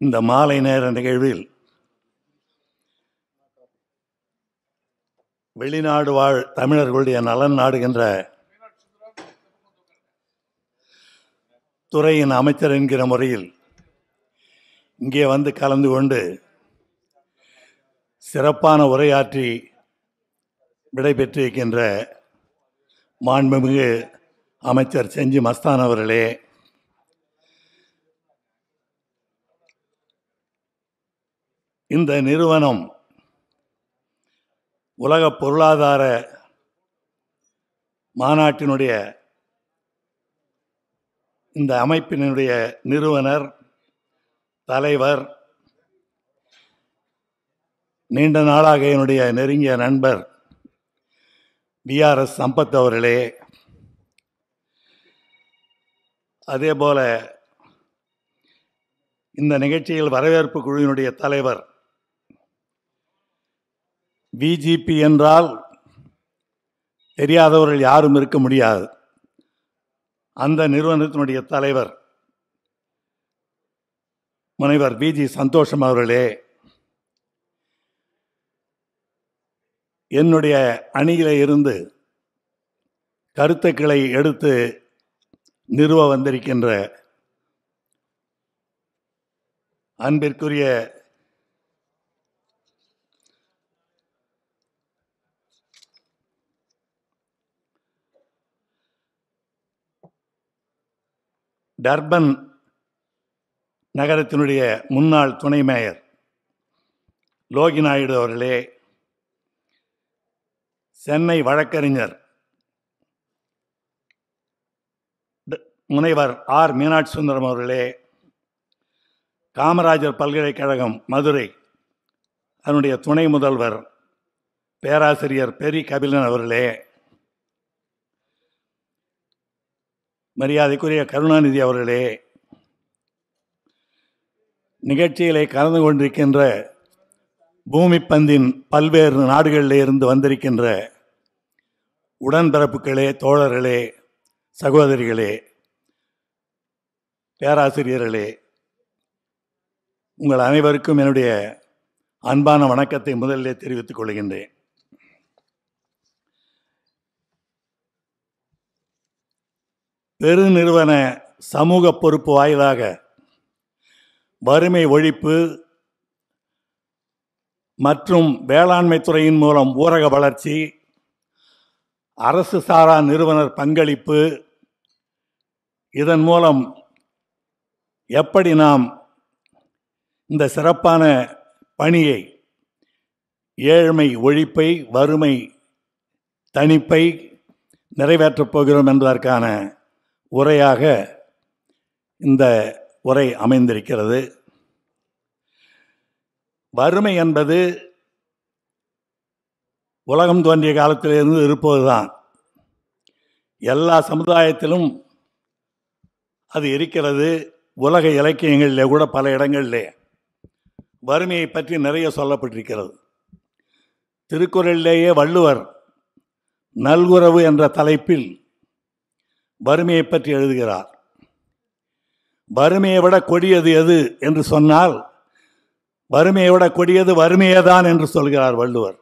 இந்த மாலை நேர நிகழ்வில் வெளிநாடு வாழ் தமிழர்களுடைய நலன் நாடுகின்ற துறையின் அமைச்சர் என்கிற முறையில் இங்கே வந்து கலந்து கொண்டு சிறப்பான உரையாற்றி விடைபெற்றிருக்கின்ற மாண்புமிகு அமைச்சர் செஞ்சி மஸ்தான் அவர்களே இந்த நிறுவனம் உலக பொருளாதார மாநாட்டினுடைய இந்த அமைப்பினுடைய நிறுவனர் தலைவர் நீண்ட நாளாக என்னுடைய நெருங்கிய நண்பர் பிஆர்எஸ் சம்பத் அவர்களே அதே போல இந்த நிகழ்ச்சியில் வரவேற்பு குழுவினுடைய தலைவர் பிஜிபி என்றால் தெரியாதவர்கள் யாரும் இருக்க முடியாது. அந்த நிறுவனத்தினுடைய தலைவர் முனைவர் பிஜி சந்தோஷம் அவர்களே என்னுடைய அணியில இருந்து கருத்துக்களை எடுத்து நிறுவ வந்திருக்கின்ற அன்பிற்குரிய டர்பன் நகரத்தினுடைய முன்னாள் துணை மேயர் லோகி நாயுடு அவர்களே சென்னை வழக்கறிஞர் முனைவர் ஆர். மீனாட்சி சுந்தரம் அவர்களே காமராஜர் பல்கலைக்கழகம் மதுரை அதனுடைய துணை முதல்வர் பேராசிரியர் பெரி கபிலன் அவர்களே மரியாதைக்குரிய கருணாநிதி அவர்களே நிகழ்ச்சிகளை கலந்து கொண்டிருக்கின்ற பூமிப்பந்தின் பல்வேறு நாடுகளில் இருந்து வந்திருக்கின்ற உடன்பிறப்புகளே தோழர்களே சகோதரிகளே பேராசிரியர்களே உங்கள் அனைவருக்கும் என்னுடைய அன்பான வணக்கத்தை முதலிலே தெரிவித்துக் கொள்கின்றேன். பெருநிறுவன சமூக பொறுப்பு வாயிலாக வறுமை ஒழிப்பு மற்றும் வேளாண்மை துறையின் மூலம் ஊரக வளர்ச்சி அரசு சாரா நிறுவனர் பங்களிப்பு இதன் மூலம் எப்படி நாம் இந்த சிறப்பான பணியை ஏழ்மை ஒழிப்பை வறுமை தணிப்பை நிறைவேற்றப் போகிறோம் என்பதற்கான உரையாக இந்த உரை அமைந்திருக்கிறது. வறுமை என்பது உலகம் தோன்றிய காலத்திலிருந்து இருப்பதுதான். எல்லா சமுதாயத்திலும் அது இருக்கிறது. உலக இலக்கியங்களிலே கூட பல இடங்களிலே. வறுமையை பற்றி நிறைய சொல்லப்பட்டிருக்கிறது. திருக்குறளிலேயே வள்ளுவர் நல்குறவு என்ற தலைப்பில் வறுமையை பற்றி எழுதுகிறார். வறுமையை விட கொடியது எது என்று சொன்னால் வறுமையை விட கொடியது வறுமையேதான் என்று சொல்கிறார் வள்ளுவர்.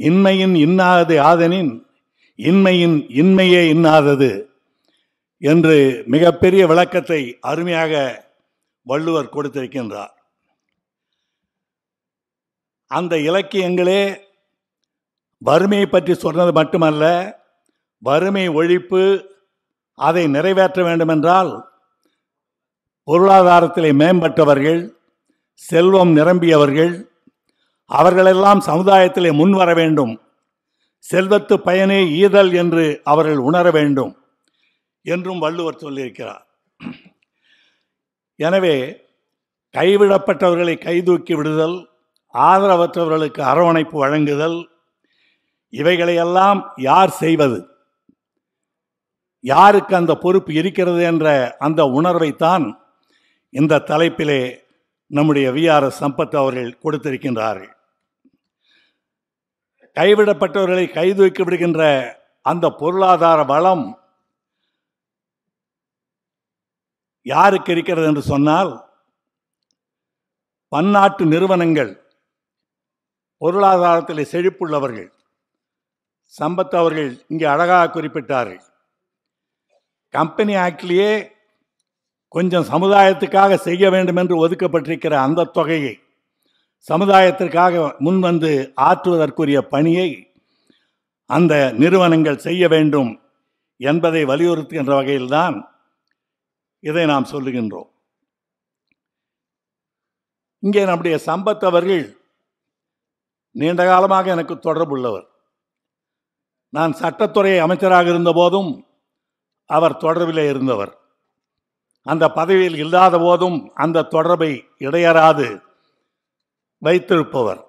இன்மையின் இன்னாதது ஆதனின் இன்மையின் இன்மையே இன்னாதது என்று மிகப்பெரிய விளக்கத்தை அருமையாக வள்ளுவர் கொடுத்திருக்கின்றார். அந்த இலக்கியங்களே வறுமையை பற்றி சொன்னது மட்டுமல்ல வறுமை ஒழிப்பு அதை நிறைவேற்ற வேண்டுமென்றால் பொருளாதாரத்திலே மேம்பட்டவர்கள் செல்வம் நிரம்பியவர்கள் அவர்களெல்லாம் சமுதாயத்திலே முன் வர வேண்டும். செல்வத்து பயனே ஈதல் என்று அவர்கள் உணர வேண்டும் என்றும் வள்ளுவர் சொல்லியிருக்கிறார். எனவே கைவிடப்பட்டவர்களை கைதூக்கி விடுதல் ஆதரவற்றவர்களுக்கு அரவணைப்பு வழங்குதல் இவைகளையெல்லாம் யார் செய்வது? யாருக்கு அந்த பொறுப்பு இருக்கிறது என்ற அந்த உணர்வைத்தான் இந்த தலைப்பிலே நம்முடைய விஆர்எஸ் சம்பத் அவர்கள் கொடுத்திருக்கின்றார்கள். கைவிடப்பட்டவர்களை கைதூக்கி விடுகின்ற அந்த பொருளாதார வளம் யாருக்கு இருக்கிறது என்று சொன்னால் பன்னாட்டு நிறுவனங்கள் பொருளாதாரத்தில் செழிப்புள்ளவர்கள். சம்பத் அவர்கள் இங்கே அழகாக குறிப்பிட்டார்கள். கம்பெனி ஆக்ட்லேயே கொஞ்சம் சமுதாயத்துக்காக செய்ய வேண்டும் என்று ஒதுக்கப்பட்டிருக்கிற அந்த தொகையை சமுதாயத்திற்காக முன்வந்து ஆற்றுவதற்குரிய பணியை அந்த நிறுவனங்கள் செய்ய வேண்டும் என்பதை வலியுறுத்துகின்ற வகையில்தான் இதை நாம் சொல்லுகின்றோம். இங்கே நம்முடைய சம்பத் அவர்கள் நீண்ட காலமாக எனக்கு தொடர்புள்ளவர். நான் சட்டத்துறை அமைச்சராக இருந்தபோதும் அவர் தொடர்பிலே இருந்தவர். அந்த பதவியில் இல்லாத போதும் அந்த தொடர்பை இடையறாது வைத்திருப்பவர்.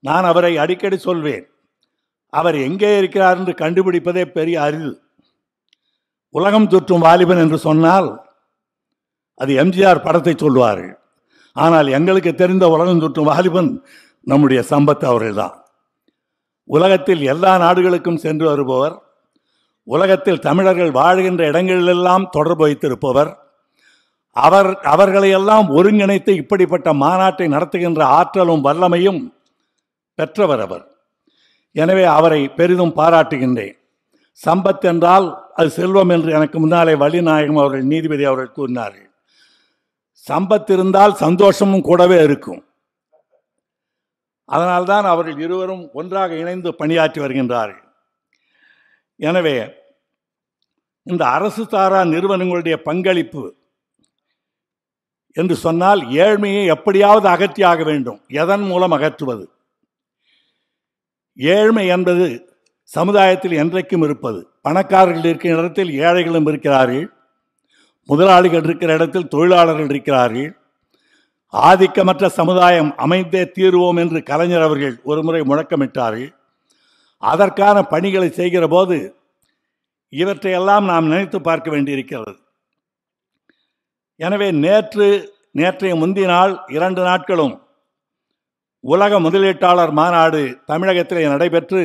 நான் அவரை அடிக்கடி சொல்வேன். அவர் எங்கே இருக்கிறார் என்று கண்டுபிடிப்பதே பெரிய அரிது. உலகம் சுற்றும் வாலிபன் என்று சொன்னால் அது எம்ஜிஆர் படத்தை சொல்வார்கள். ஆனால் எங்களுக்கு தெரிந்த உலகம் சுற்றும் வாலிபன் நம்முடைய சம்பத் அவர்கள்தான். உலகத்தில் எல்லா நாடுகளுக்கும் சென்று வருபவர் உலகத்தில் தமிழர்கள் வாழ்கின்ற இடங்களிலெல்லாம் தொடர்பு வைத்திருப்பவர். அவர் அவர்களையெல்லாம் ஒருங்கிணைத்து இப்படிப்பட்ட மாநாட்டை நடத்துகின்ற ஆற்றலும் வல்லமையும் பெற்றவர் அவர். எனவே அவரை பெரிதும் பாராட்டுகின்றேன். சம்பத் என்றால் அது செல்வம் என்று எனக்கு முன்னாலே வள்ளிநாயகம் அவர்கள் நீதிபதி அவர்கள் கூறினார்கள். சம்பத் இருந்தால் சந்தோஷமும் கூடவே இருக்கும். அதனால்தான் அவர்கள் இருவரும் ஒன்றாக இணைந்து பணியாற்றி வருகின்றார்கள். எனவே இந்த அரசு சாரா நிறுவனங்களுடைய பங்களிப்பு என்று சொன்னால் ஏழ்மையை எப்படியாவது அகற்றியாக வேண்டும். எதன் மூலம் அகற்றுவது? ஏழ்மை என்பது சமுதாயத்தில் என்றைக்கும் இருப்பது. பணக்காரர்கள் இருக்கிற இடத்தில் ஏழைகளும் இருக்கிறார்கள். முதலாளிகள் இருக்கிற இடத்தில் தொழிலாளர்கள் இருக்கிறார்கள். ஆதிக்கமற்ற சமுதாயம் அமைந்தே தீர்வோம் என்று கலைஞர் அவர்கள் ஒருமுறை முழக்கமிட்டார்கள். அதற்கான பணிகளை செய்கிற போது இவற்றையெல்லாம் நாம் நினைத்து பார்க்க வேண்டியிருக்கிறது. எனவே நேற்று நேற்றைய முந்தி நாள் இரண்டு நாட்களும் உலக முதலீட்டாளர் மாநாடு தமிழகத்திலே நடைபெற்று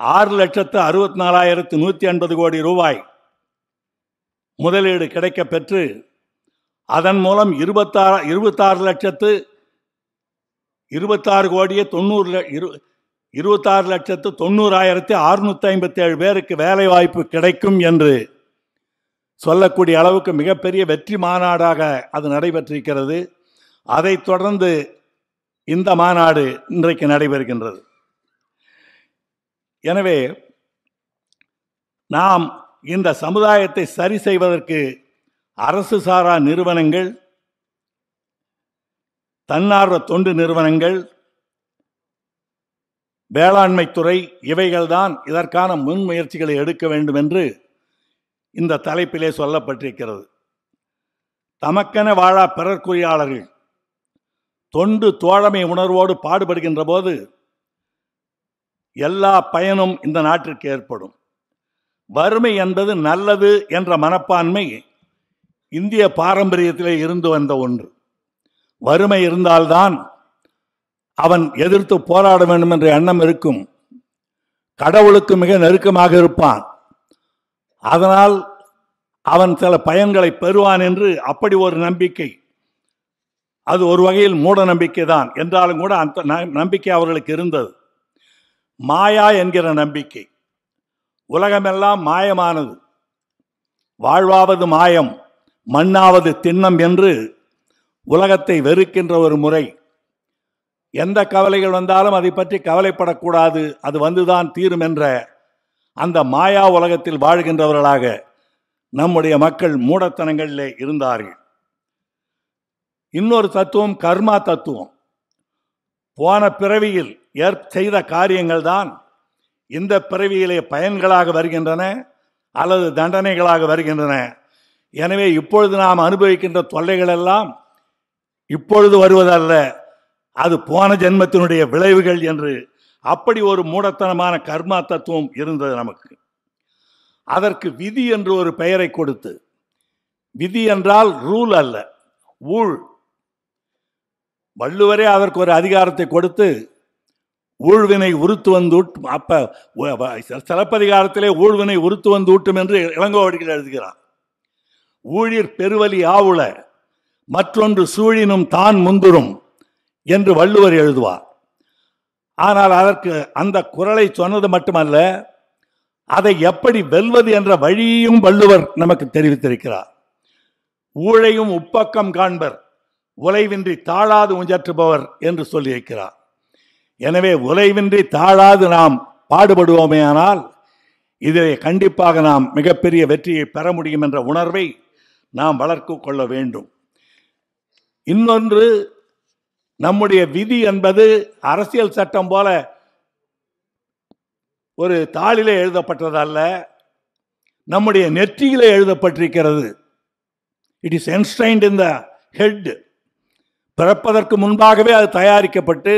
ஆறு லட்சத்து அறுபத்தி நாலாயிரத்து நூற்றி ஐம்பது கோடி ரூபாய் முதலீடு கிடைக்க பெற்று அதன் மூலம் இருபத்தாறு இருபத்தாறு லட்சத்து இருபத்தாறு கோடியே தொண்ணூறு இரு இருபத்தாறு லட்சத்து தொண்ணூறாயிரத்தி அறுநூத்தி ஐம்பத்தி ஏழு பேருக்கு வேலை வாய்ப்பு கிடைக்கும் என்று சொல்லக்கூடிய அளவுக்கு மிகப்பெரிய வெற்றி மாநாடாக அது நடைபெற்றிருக்கிறது. அதைத் தொடர்ந்து இந்த மாநாடு இன்றைக்கு நடைபெறுகின்றது. எனவே நாம் இந்த சமுதாயத்தை சரி செய்வதற்கு அரசு சாரா நிறுவனங்கள் தன்னார்வ தொண்டு நிறுவனங்கள் வேளாண்மைத்துறை இவைகள்தான் இதற்கான முன்முயற்சிகளை எடுக்க வேண்டும் என்று இந்த தலைப்பிலே சொல்லப்பட்டிருக்கிறது. தமக்கென வாழா பிறர்க்குரியாளர்கள் தொண்டு தோழமை உணர்வோடு பாடுபடுகின்ற போது எல்லா பயனும் இந்த நாட்டிற்கு ஏற்படும். வறுமை என்பது நல்லது என்ற மனப்பான்மை இந்திய பாரம்பரியத்திலே இருந்து வந்த ஒன்று. வறுமை இருந்தால்தான் அவன் எதிர்த்து போராட வேண்டும் என்ற எண்ணம் இருக்கும். கடவுளுக்கு மிக நெருக்கமாக இருப்பான். அதனால் அவன் சில பயன்களை பெறுவான் என்று அப்படி ஒரு நம்பிக்கை. அது ஒரு வகையில் மூட நம்பிக்கை தான். என்றாலும் கூட அந்த நம்பிக்கை அவர்களுக்கு இருந்தது. மாயா என்கிற நம்பிக்கை. உலகமெல்லாம் மாயமானது. வாழ்வாவது மாயம் மண்ணாவது திண்ணம் என்று உலகத்தை வெறுக்கின்ற ஒரு முறை எந்த கவலைகள் வந்தாலும் அதை பற்றி கவலைப்படக்கூடாது. அது வந்துதான் தீரும் என்ற அந்த மாயா உலகத்தில் வாழ்கின்றவர்களாக நம்முடைய மக்கள் மூடத்தனங்களிலே இருந்தார்கள். இன்னொரு தத்துவம் கர்மா தத்துவம். போன பிறவியில் ஏற் செய்த காரியங்கள் தான் இந்த பிறவியிலே பயன்களாக வருகின்றன அல்லது தண்டனைகளாக வருகின்றன. எனவே இப்பொழுது நாம் அனுபவிக்கின்ற தொல்லைகள் எல்லாம் இப்பொழுது வருவதல்ல. அது போன ஜென்மத்தினுடைய விளைவுகள் என்று அப்படி ஒரு மூடத்தனமான கர்மா தத்துவம் இருந்தது நமக்கு. அதற்கு விதி என்று ஒரு பெயரை கொடுத்து விதி என்றால் ரூல் அல்ல ஊழ். வள்ளுவரே அதற்கு ஒரு அதிகாரத்தை கொடுத்து ஊழ்வினை உறுத்து வந்து ஊட்டும் அப்ப உ- சிலப்பதிகாரத்திலே ஊழ்வினை உறுத்து வந்து ஊட்டும் என்று இளங்கோவடிகள் எழுதுகிறார். ஊழியர் பெருவலி ஆவுல மற்றொன்று சூழினும் தான் முந்துரும் என்று வள்ளுவர் எழுதுவார். ஆனால் அதற்கு அந்த குரலை சொன்னது மட்டுமல்ல அதை எப்படி வெல்வது என்ற வழியையும் வள்ளுவர் நமக்கு தெரிவித்திருக்கிறார். ஊழையும் உப்பக்கம் காண்பர் உலைவின்றி தாழாது உஞ்சற்றுபவர் என்று சொல்லியிருக்கிறார். எனவே உலைவின்றி தாழாது நாம் பாடுபடுவோமேயானால் இதிலே கண்டிப்பாக நாம் மிகப்பெரிய வெற்றியை பெற முடியும் என்ற உணர்வை நாம் வளர்த்து கொள்ள வேண்டும். இன்னொன்று நம்முடைய விதி என்பது அரசியல் சட்டம் போல ஒரு தாளிலே எழுதப்பட்டதல்ல நம்முடைய நெற்றியிலே எழுதப்பட்டிருக்கிறது. It is enshrined in the head பிறப்பதற்கு முன்பாகவே அது தயாரிக்கப்பட்டு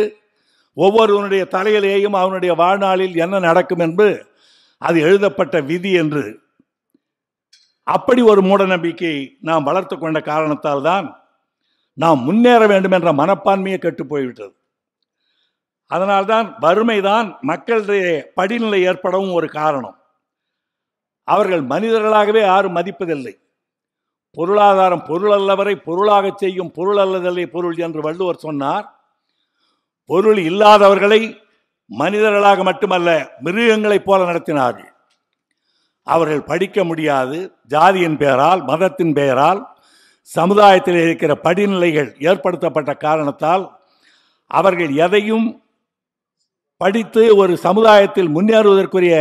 ஒவ்வொருவனுடைய தலையிலேயும் அவனுடைய வாழ்நாளில் என்ன நடக்கும் என்று அது எழுதப்பட்ட விதி என்று. அப்படி ஒரு மூடநம்பிக்கை நாம் வளர்த்து கொண்ட காரணத்தால் தான் நாம் முன்னேற வேண்டும் என்ற மனப்பான்மையை கெட்டு போய்விட்டது. அதனால்தான் வறுமைதான் மக்களுடைய படிநிலை ஏற்படவும் ஒரு காரணம். அவர்கள் மனிதர்களாகவே யாரும் மதிப்பதில்லை. பொருளாதாரம் பொருள் அல்லவரை பொருளாக செய்யும் பொருள் அல்லதில்லை பொருள் என்று வள்ளுவர் சொன்னார். பொருள் இல்லாதவர்களை மனிதர்களாக மட்டுமல்ல மிருகங்களைப் போல நடத்தினார்கள். அவர்கள் படிக்க முடியாது ஜாதியின் பெயரால் மதத்தின் பெயரால் சமுதாயத்தில் இருக்கிற படிநிலைகள் ஏற்படுத்தப்பட்ட காரணத்தால் அவர்கள் எதையும் படித்து ஒரு சமுதாயத்தில் முன்னேறுவதற்குரிய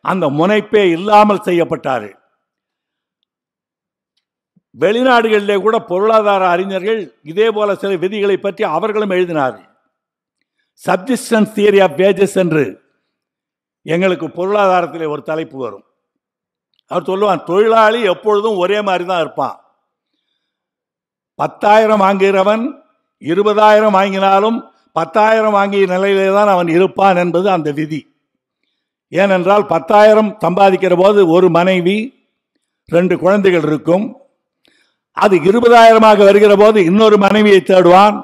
அந்த முனைப்பே இல்லாமல் செய்யப்பட்டார்கள். வெளிநாடுகளிலே கூட பொருளாதார அறிஞர்கள் இதே போல சில விதிகளை பற்றி அவர்களும் எழுதினார்கள். சப்ஜிஸ்டன்ஸ் தியரி ஆஃப் வேஜஸ் என்று எங்களுக்கு பொருளாதாரத்தில் ஒரு தலைப்பு வரும். அவர் சொல்லுவான் தொழிலாளி எப்பொழுதும் ஒரே மாதிரி தான் இருப்பான். பத்தாயிரம் வாங்குகிறவன் இருபதாயிரம் வாங்கினாலும் பத்தாயிரம் வாங்கிய நிலையிலே தான் அவன் இருப்பான் என்பது அந்த விதி. ஏனென்றால் பத்தாயிரம் சம்பாதிக்கிற போது ஒரு மனைவி ரெண்டு குழந்தைகள் இருக்கும். அது இருபதாயிரமாக வருகிற போது இன்னொரு மனைவியை தேடுவான்.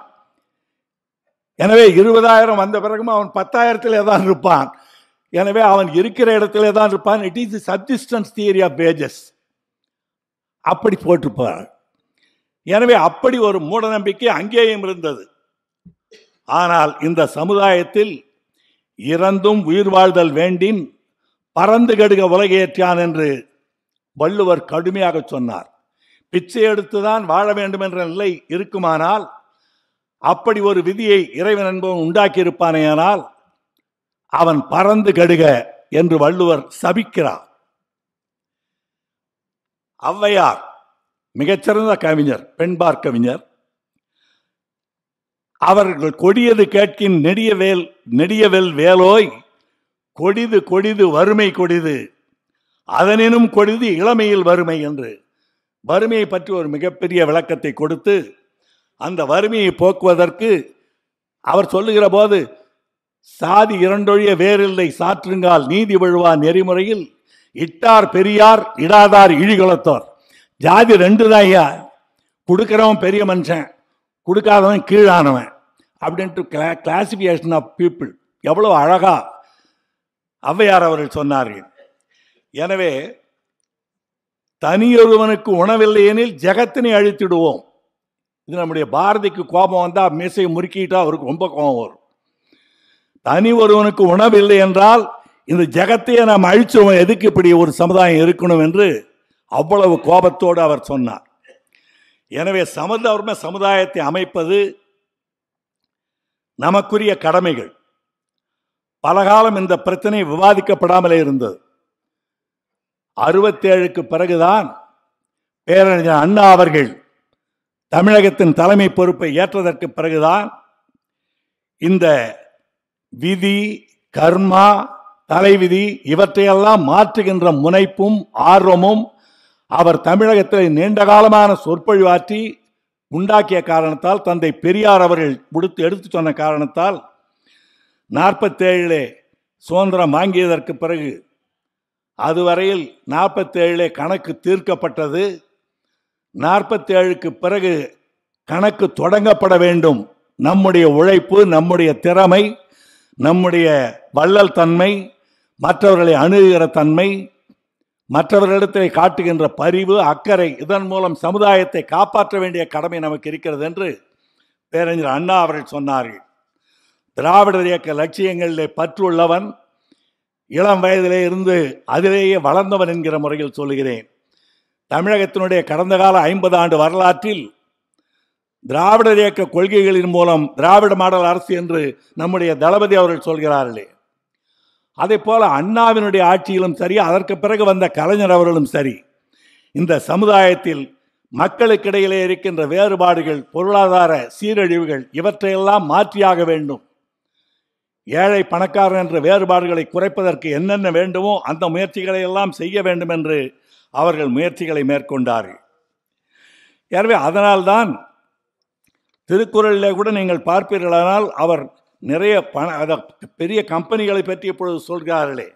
எனவே இருபதாயிரம் வந்த பிறகும் அவன் பத்தாயிரத்திலே தான் இருப்பான். எனவே அவன் இருக்கிற இடத்திலே தான் இருப்பான். It is subsistence theory of wages அப்படி போட்டிருப்பார் எனவே அப்படி ஒரு மூட நம்பிக்கை அங்கேயும் இருந்தது. ஆனால் இந்த சமுதாயத்தில் இறந்தும் உயிர் வாழ்தல் வேண்டின் பறந்து கடுக உலகேற்றான் என்று வள்ளுவர் கடுமையாக சொன்னார். பிச்சை எடுத்துதான் வாழ வேண்டும் என்ற நிலை இருக்குமானால் அப்படி ஒரு விதியை இறைவன் என்பவன் உண்டாக்கியிருப்பானேயானால் அவன் பறந்து கடுக என்று வள்ளுவர் சபிக்கிறார். ஔவையார் மிகச்சிறந்த கவிஞர் பெண்பார் கவிஞர். அவர்கள் கொடியது கேட்கின் நெடியவேல் நெடியவேல் வேலோய் கொடிது கொடிது வறுமை கொடிது அதனினும் கொடிது இளமையில் வறுமை என்று. வறுமையை பற்றி ஒரு மிகப்பெரிய விளக்கத்தை கொடுத்து அந்த வறுமையை போக்குவதற்கு அவர் சொல்லுகிற போது சாதி இரண்டொழிய வேறில்லை சாற்றுங்கால் நீதி விழுவா நெறிமுறையில் இட்டார் பெரியார் இடாதார் இழிகுலத்தோர் ஜாதி ரெண்டு தான் ஐயா. கொடுக்குறவன் பெரிய மனுஷன் கொடுக்காதவன் கீழானவன் அப்படின்ட்டு கிளா கிளாசிஃபிகேஷன் ஆஃப் பீப்புள் எவ்வளோ அழகா ஔவையார் அவர்கள் சொன்னார்கள். எனவே தனியொருவனுக்கு உணவில்லை எனில் ஜெகத்தினை அழித்திடுவோம். இது நம்முடைய பாரதிக்கு கோபம் வந்தால் மீசையை முறுக்கிட்டா அவருக்கு ரொம்ப கோபம் வரும். தனி ஒருவனுக்கு உணவில்லை என்றால் இந்த ஜெகத்தையே நாம் அழிச்சவன் எதுக்கு இப்படி ஒரு சமுதாயம் இருக்கணும் என்று அவ்வளவு கோபத்தோடு அவர் சொன்னார். எனவே சமதர்ம சமுதாயத்தை அமைப்பது நமக்குரிய கடமைகள். பலகாலம் இந்த பிரச்சனை விவாதிக்கப்படாமலே இருந்தது. அறுபத்தேழுக்கு பிறகுதான் பேரறிஞர் அண்ணா அவர்கள் தமிழகத்தின் தலைமை பொறுப்பை ஏற்றதற்கு பிறகுதான் இந்த விதி கர்மா தலைவிதி இவற்றையெல்லாம் மாற்றுகின்ற முனைப்பும் ஆர்வமும் அவர் தமிழகத்தில் நீண்ட காலமான சொற்பொழிவாற்றி உண்டாக்கிய காரணத்தால் தந்தை பெரியார் அவர்கள் கொடுத்து எடுத்து சொன்ன காரணத்தால் நாற்பத்தேழிலே சுதந்திரம் வாங்கியதற்கு பிறகு அதுவரையில் நாற்பத்தேழிலே கணக்கு தீர்க்கப்பட்டது. நாற்பத்தேழுக்கு பிறகு கணக்கு தொடங்கப்பட வேண்டும். நம்முடைய உழைப்பு நம்முடைய திறமை நம்முடைய வள்ளல் தன்மை மற்றவர்களை அணுகுகிற தன்மை மற்றவர்களிடத்தை காட்டுகின்ற பரிவு அக்கறை இதன் மூலம் சமுதாயத்தை காப்பாற்ற வேண்டிய கடமை நமக்கு இருக்கிறது என்று பேரறிஞர் அண்ணா அவர்கள் சொன்னார்கள். திராவிடர் இயக்க லட்சியங்களிலே பற்றுள்ளவன் இளம் வயதிலே இருந்து அதிலேயே வளர்ந்தவன் என்கிற முறையில் சொல்லுகிறேன். தமிழகத்தினுடைய கடந்த கால ஐம்பது ஆண்டு வரலாற்றில் திராவிடர் இயக்க கொள்கைகளின் மூலம் திராவிட மாடல் அரசு என்று நம்முடைய தளபதி அவர்கள் சொல்கிறார்களே அதே போல அண்ணாவினுடைய ஆட்சியிலும் சரி அதற்கு பிறகு வந்த கலைஞர் அவர்களும் சரி இந்த சமுதாயத்தில் மக்களுக்கிடையிலே இருக்கின்ற வேறுபாடுகள் பொருளாதார சீரழிவுகள் இவற்றையெல்லாம் மாற்றியாக வேண்டும். ஏழை பணக்காரன் என்ற வேறுபாடுகளை குறைப்பதற்கு என்னென்ன வேண்டுமோ அந்த முயற்சிகளை எல்லாம் செய்ய வேண்டும் என்று அவர்கள் முயற்சிகளை மேற்கொண்டார்கள். எனவே அதனால்தான் திருக்குறளிலே கூட நீங்கள் பார்ப்பீர்களானால் அவர் நிறைய பண அதை பெரிய கம்பெனிகளை பற்றி இப்பொழுது சொல்கிறார்களே.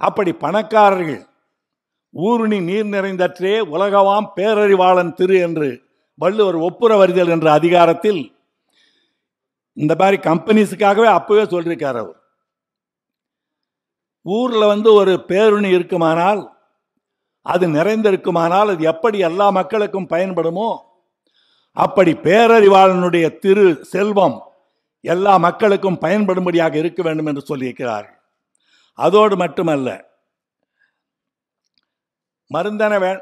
அப்படி பணக்காரர்கள் ஊருணி நீர் நிறைந்தற்றே உலகவாம் பேரறிவாளன் திரு என்று வள்ளுவர் ஒப்புர வருதல் என்ற அதிகாரத்தில் இந்த மாதிரி கம்பெனிஸுக்காகவே அப்பவே சொல்லியிருக்கார் அவர். ஊரில் வந்து ஒரு பேருணி இருக்குமானால் அது நிறைந்திருக்குமானால் அது எப்படி எல்லா மக்களுக்கும் பயன்படுமோ அப்படி பேரறிவாளனுடைய திரு செல்வம் எல்லா மக்களுக்கும் பயன்படும்படியாக இருக்க வேண்டும் என்று சொல்லியிருக்கிறார்கள் அதோடு மட்டுமல்ல மருந்தன வே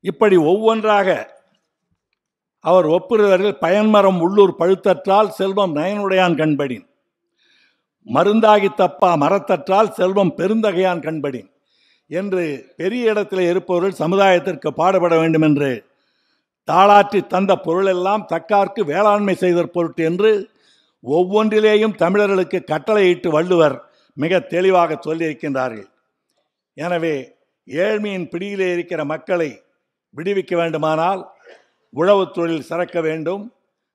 இப்படி ஒவ்வொன்றாக அவர் ஒப்புறுவர்கள் பயன்மரம் உள்ளூர் பழுத்தற்றால் செல்வம் நயனுடையான் கண்படின். மருந்தாகி தப்பா மரத்தற்றால் செல்வம் பெருந்தகையான் கண்படின். என்று பெரிய இடத்தில் இருப்பவர்கள் சமுதாயத்திற்கு பாடுபட வேண்டும் என்று தாளாற்றி தந்த பொருளெல்லாம் தக்கார்க்கு வேளாண்மை செய்தற் பொருட்டு என்று ஒவ்வொன்றிலேயும் தமிழர்களுக்கு கட்டளையிட்டு வள்ளுவர் மிக தெளிவாக சொல்லியிருக்கின்றார்கள். எனவே ஏழ்மையின் பிடியிலே இருக்கிற மக்களை விடுவிக்க வேண்டுமானால் உழவுத் தொழில் சிறக்க வேண்டும்.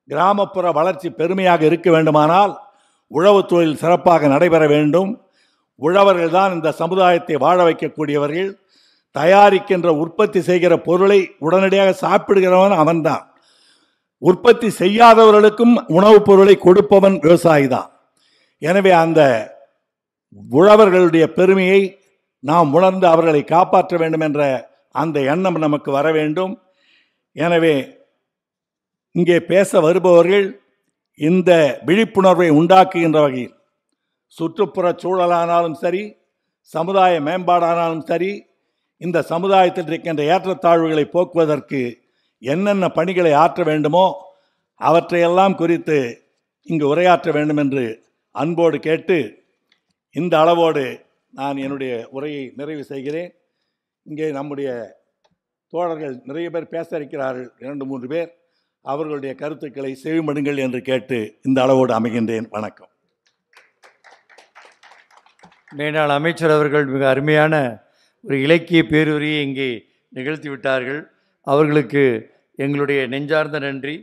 கிராமப்புற வளர்ச்சி பெருமையாக இருக்க வேண்டுமானால் உழவுத் தொழில் சிறப்பாக நடைபெற வேண்டும். உழவர்கள் தான் இந்த சமுதாயத்தை வாழ வைக்கக்கூடியவர்கள். தயாரிக்கின்ற உற்பத்தி செய்கிற பொருளை உடனடியாக சாப்பிடுகிறவன் அவன்தான். உற்பத்தி செய்யாதவர்களுக்கும் உணவுப் பொருளை கொடுப்பவன் விவசாயி தான் எனவே அந்த உழவர்களுடைய பெருமையை நாம் உணர்ந்து அவர்களை காப்பாற்ற வேண்டும் என்ற அந்த எண்ணம் நமக்கு வர வேண்டும். எனவே இங்கே பேச வருபவர்கள் இந்த விழிப்புணர்வை உண்டாக்குகின்ற வகையில் சுற்றுப்புற சூழலானாலும் சரி சமுதாய மேம்பாடானாலும் சரி இந்த சமுதாயத்தில் இருக்கின்ற ஏற்றத்தாழ்வுகளை போக்குவதற்கு என்னென்ன பணிகளை ஆற்ற வேண்டுமோ அவற்றையெல்லாம் குறித்து இங்கு உரையாற்ற வேண்டும் என்று அன்போடு கேட்டு இந்த அளவோடு நான் என்னுடைய உரையை நிறைவு செய்கிறேன். இங்கே நம்முடைய தோழர்கள் நிறைய பேர் பேச இருக்கிறார்கள் இரண்டு மூன்று பேர். அவர்களுடைய கருத்துக்களை செவிமடுங்கள் என்று கேட்டு இந்த அளவோடு அமைகின்றேன். வணக்கம். மேலாள் அமைச்சர் அவர்கள் மிக அருமையான ஒரு இலக்கிய பேருரையை இங்கே நிகழ்த்தி விட்டார்கள் அவர்களுக்கு எங்களுடைய நெஞ்சார்ந்த நன்றி.